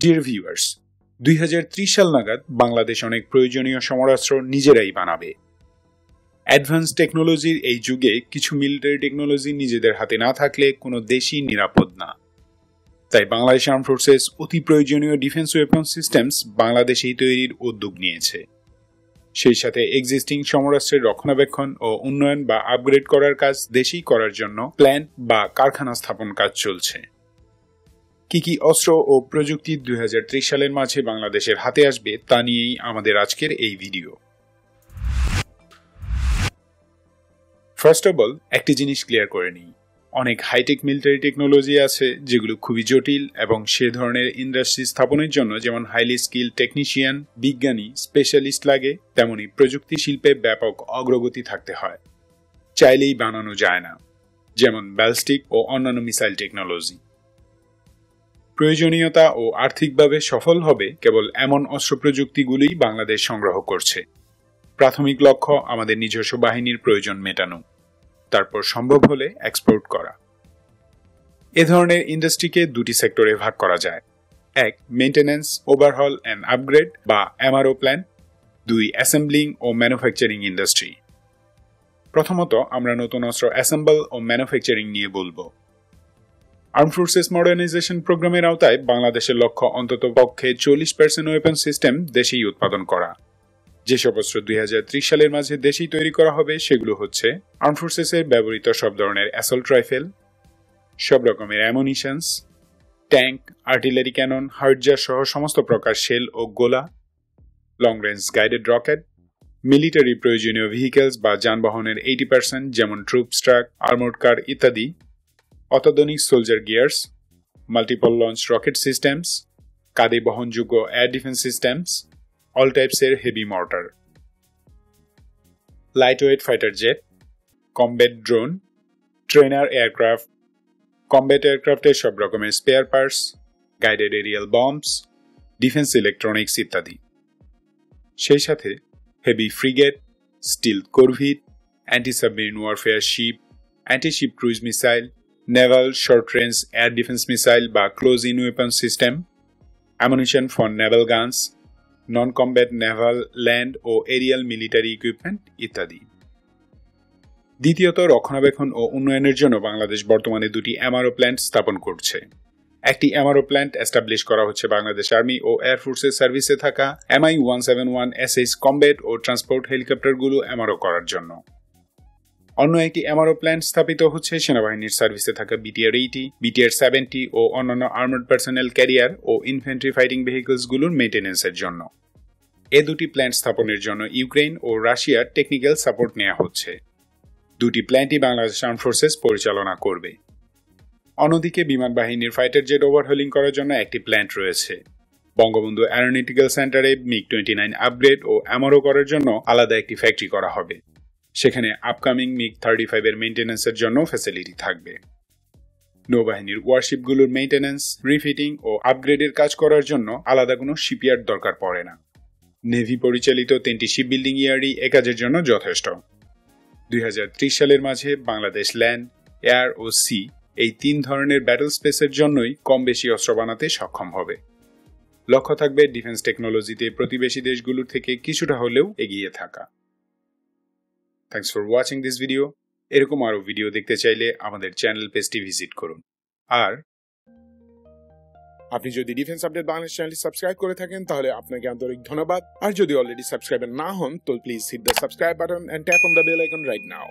Dear viewers দুই সাল নাগাদ বাংলাদেশ অনেক প্রয়োজনীয় সমরাস্ত্র নিজেরাই বানাবে। অ্যাডভান্স টেকনোলজির এই যুগে কিছু মিলিটারি টেকনোলজি নিজেদের হাতে না থাকলে কোনো দেশই নিরাপদ না। তাই বাংলাদেশ আর্ম ফোর্সেস অতি প্রয়োজনীয় ডিফেন্স ওয়েপন সিস্টেমস বাংলাদেশেই তৈরির উদ্যোগ নিয়েছে। সেই সাথে এক্সিস্টিং সমরাস্ত্রের রক্ষণাবেক্ষণ ও উন্নয়ন বা আপগ্রেড করার কাজ দেশেই করার জন্য প্ল্যান বা কারখানা স্থাপন কাজ চলছে। কি কি অস্ত্র ও প্রযুক্তি দুই হাজার ত্রিশ সালের মাঝে বাংলাদেশের হাতে আসবে তা নিয়েই আমাদের আজকের এই ভিডিও। ফার্স্ট অব অল একটি জিনিস ক্লিয়ার করে নিই। অনেক হাইটেক মিলিটারি টেকনোলজি আছে, যেগুলো খুবই জটিল এবং সে ধরনের ইন্ডাস্ট্রি স্থাপনের জন্য যেমন হাইলি স্কিল টেকনিশিয়ান বিজ্ঞানী স্পেশালিস্ট লাগে, তেমনি প্রযুক্তি শিল্পে ব্যাপক অগ্রগতি থাকতে হয়। চাইলেই বানানো যায় না। যেমন ব্যালস্টিক ও অন্যান্য মিসাইল টেকনোলজি প্রয়োজনীয়তা ও আর্থিকভাবে সফল হবে কেবল এমন অস্ত্র প্রযুক্তিগুলিই বাংলাদেশ সংগ্রহ করছে। প্রাথমিক লক্ষ্য আমাদের নিজস্ব বাহিনীর প্রয়োজন মেটানো। তারপর সম্ভব হলে এক্সপোর্ট করা। এ ধরনের ইন্ডাস্ট্রিকে দুটি সেক্টরে ভাগ করা যায়। এক মেনটেন্যান্স ওভারহল অ্যান্ড আপগ্রেড বা এমআরও প্ল্যান দুই অ্যাসেম্বলিং ও ম্যানুফ্যাকচারিং ইন্ডাস্ট্রি প্রথমত আমরা নতুন অস্ত্র অ্যাসেম্বল ও ম্যানুফ্যাকচারিং নিয়ে বলব। আর্ম ফোর্সেস মডার্নাইজেশন প্রোগ্রামের আওতায় বাংলাদেশের লক্ষ্য অন্তত পক্ষে চল্লিশ পার্সেন্ট ওয়েপন সিস্টেম দেশেই উৎপাদন করা। যেসব অস্ত্র দুই হাজার ত্রিশ সালের মাঝে দেশেই তৈরি করা হবে, সেগুলো হচ্ছে আর্ম ফোর্সেসের ব্যবহৃত সব ধরনের অ্যাসল্ট রাইফেল সব রকমের অ্যামোনিশনস ট্যাঙ্ক আর্টিলারি ক্যানন হার্জার সহ সমস্ত প্রকার শেল ও গোলা long range guided rocket military প্রয়োজনীয় ভেহিকেলস বা যানবাহনের এইটি পার্সেন্ট যেমন ট্রুপস ট্রাক আর্মোড কার ইত্যাদি অত্যাধুনিক soldier gears multiple launch rocket systems কাঁদে বহনযোগ্য air defence systems all টাইপসের heavy mortar light weight fighter jet combat drone trainer aircraft combat এয়ারক্রাফটের সব রকমের spare parts guided aerial bombs defence electronics ইত্যাদি। সেই সাথে heavy frigate stealth corvette anti submarine warfare ship anti ship cruise missile naval short range air defence missile বা close in weapon system ammunition for naval guns non combat naval land O aerial military equipment ইত্যাদি। দ্বিতীয়ত রক্ষণাবেক্ষণ ও উন্নয়নের জন্য বাংলাদেশ বর্তমানে দুটি MRO plant স্থাপন করছে। একটি এমআরও প্ল্যান্ট এস্টাবলিশ করা হচ্ছে বাংলাদেশ আর্মি ও এয়ারফোর্সের সার্ভিসে থাকা MI one seven one SS combat ও ট্রান্সপোর্ট হেলিকপ্টারগুলো এমআরও করার জন্য। অন্য একটি এমআরও প্ল্যান্ট স্থাপিত হচ্ছে সেনাবাহিনীর সার্ভিসে থাকা বিটিআর এইটি বিটিআর সেভেন্টি ও অন্যান্য আর্মার্ড পার্সোনেল ক্যারিয়ার ও ইনফেন্ট্রি ফাইটিং ভেহিকলসগুলোর মেনটেন্যান্সের জন্য। এ দুটি প্ল্যান্ট স্থাপনের জন্য ইউক্রেন ও রাশিয়ার টেকনিক্যাল সাপোর্ট নেওয়া হচ্ছে। দুটি প্ল্যান্টই বাংলাদেশ আর্ম ফোর্সেস পরিচালনা করবে। অন্যদিকে বিমান বাহিনীর ফাইটার জেট ওভারহোলিং করার জন্য একটি প্ল্যান্ট রয়েছে। বঙ্গবন্ধু অ্যারোনিটিক্যাল সেন্টারে মিগ টোয়েন্টি নাইন আপগ্রেড ও অ্যামোরো করার জন্য আলাদা একটি ফ্যাক্টরি করা হবে। সেখানে আপকামিং মিগ থার্টি ফাইভের মেনটেন্যান্সের জন্য ফ্যাসিলিটি থাকবে। নৌবাহিনীর ওয়ারশিপগুলোর মেনটেন্যান্স রিফিটিং ও আপগ্রেডের কাজ করার জন্য আলাদা কোনো শিপইয়ার্ড দরকার পড়ে না। নেভি পরিচালিত তিনটি শিপ বিল্ডিং ইয়ার্ডই এ কাজের জন্য যথেষ্ট। দুই হাজার ত্রিশ সালের মাঝে বাংলাদেশ ল্যান্ড এয়ার ও সি এই তিন ধরনের ব্যাটল স্পেসের জন্যই কম বেশি অস্ত্র বানাতে সক্ষম হবে। লক্ষ্য থাকবে ডিফেন্স টেকনোলজিতে প্রতিবেশী দেশগুলোর থেকে কিছুটা হলেও এগিয়ে থাকা। Thanks for watching this video এরকম আরও ভিডিও দেখতে চাইলে আমাদের চ্যানেল পেজটি ভিজিট করুন। আর আপনি যদি ডিফেন্স আপডেট বাংলাদেশ চ্যানেলটি সাবস্ক্রাইব করে থাকেন, তাহলে আপনাকে আন্তরিক ধন্যবাদ। আর যদি অলরেডি সাবস্ক্রাইবার না হন, তো please hit the subscribe button and tap on the bell icon right now